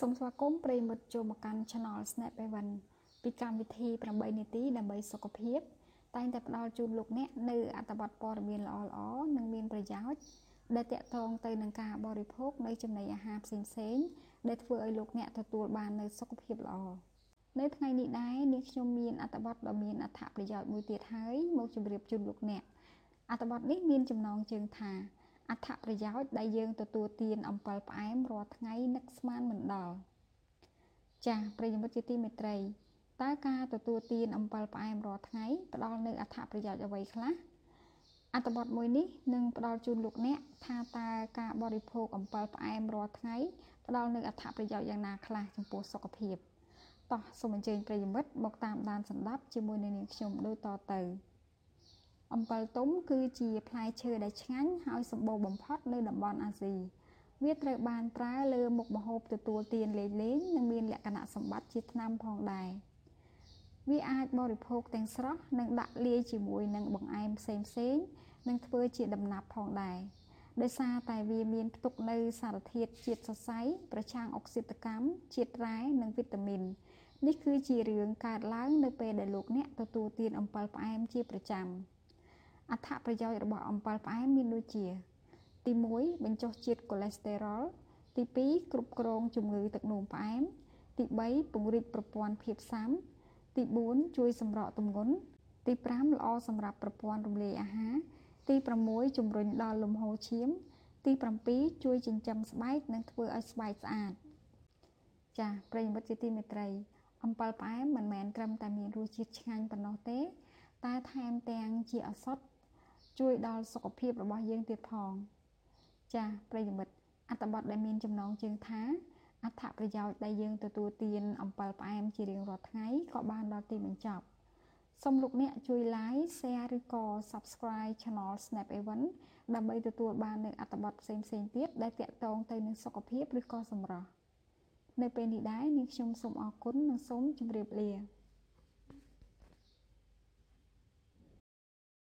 សូមស្វាគមន៍ប្រិយមិត្តចូលមកកាន់ Channel Snap Evan ពីកម្មវិធី8នាទីដើម្បីសុខភាព តែងតែផ្ដល់ជូនលោកអ្នកនៅអត្ថបទព័ត៌មានល្អៗនិងមានប្រយោជន៍ដែលតាក់ទងទៅនឹងការបរិភោគនៃចំណីអាហារផ្សេងៗដែលធ្វើឲ្យលោកអ្នកទទួលបាននូវសុខភាពល្អនៅថ្ងៃនេះដែរនាងខ្ញុំមានអត្ថបទដ៏មានអត្ថប្រយោជន៍មួយទៀតហើយមកជម្រាបជូនលោកអ្នកអត្ថបទនេះមានចំណងជើងថា អត្ថប្រយោជន៍ដែលយើងទទួលទានអំពិលផ្អែមរាល់ថ្ងៃនឹកស្មានមិនដល់ចាស់ប្រិយមិត្តជាទីមេត្រីតើការទទួលទានអំពិលផ្អែមរាល់ថ្ងៃផ្ដល់នូវអត្ថប្រយោជន៍អ្វីខ្លះអត្ថបទមួយនេះនឹងផ្ដល់ជូនលោកអ្នកថាតើការបរិភោគអំពិលផ្អែមរាល់ថ្ងៃផ្ដល់នូវអត្ថប្រយោជន៍យ៉ាងណាខ្លះចំពោះសុខភាពតោះសូមអញ្ជើញប្រិយមិត្តមកតាមដានសម្ដាប់ជាមួយនឹងនាងខ្ញុំដូចតទៅ អំពិលទុំគឺជាផ្លែឈើដែលឆ្ងាញ់ហើយសម្បូរបំផុតនៅតំបន់អាស៊ីវាត្រូវបានប្រើលើមុខម្ហូបទទួលទានលេងលេងនិងមានលក្ខណៈសម្បត្តិជាថ្នាំផងដែរវាអាចបរិភោគទាំងស្រស់និងដាក់លាយជាមួយនឹងបង្អែមផ្សេងផ្សេងនិងធ្វើជាដំណាប់ផងដែរដោយសារតែវាមានផ្ទុកនៅសារធាតុជាតិសរសៃប្រឆាំងអុកស៊ីតកម្មជាតិរ៉ែនិងវីតាមីននេះគឺជារឿងកើតឡើងនៅពេលដែលលោកអ្នកទទួលទានអំពិលផ្អែមជាប្រចាំ។ អត្ថប្រយោជន៍របស់អំពិលផ្អែមមានដូចជា ទី1បញ្ចុះជាតិកូលេស្តេរ៉ុលទី2គ្រប់គ្រងជំងឺទឹកនោមផ្អែម ទី3ពង្រីកប្រព័ន្ធភាពស៊ាំទី4ជួយសម្រកទម្ងន់ទី5ល្អសម្រាប់ប្រព័ន្ធរំលាយអាហារទី6ជំរុញដល់លំហូរឈាម ទី7ជួយចិញ្ចឹមស្បែកនិងធ្វើឲ្យស្បែកស្អាតចា៎ប្រិយមិត្តជាទីមេត្រីអំពិលផ្អែមមិនមែនត្រឹមតែមានរសជាតិឆ្ងាញ់ប៉ុណ្ណោះទេ តែថែមទាំងជាឱសថ ជួយដល់សុខភាពរបស់យើងទៀតផង ចា៎ប្រិយមិត្តអត្ថបទដែលមានចំណងជើងថាអត្ថប្រយោជន៍ដែលយើងទទួលទានអំពិលផ្អែមជារៀងរាល់ថ្ងៃក៏បានដល់ទីបញ្ចប់សូមលោកអ្នកជួយ like share ឬក៏ subscribe Channel Snap Evan ដើម្បីទទួលបាននូវអត្ថបទផ្សេងៗទៀតដែលតាក់ទងទៅនឹងសុខភាពឬក៏សម្រស់នៅពេលនេះដែរនាងខ្ញុំសូមអរគុណនិងសូមជម្រាបលា